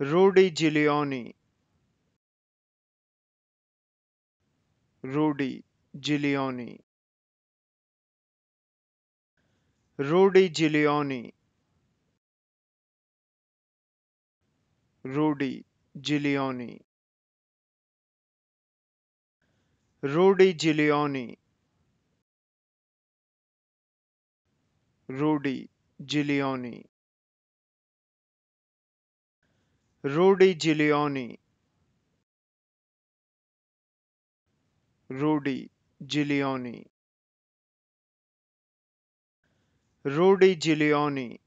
Rudy Giuliani, Rudy Giuliani, Rudy Giuliani, Rudy Giuliani, Rudy Giuliani, Rudy Giuliani, Rudy Giuliani, Rudy Giuliani, Rudy Giuliani,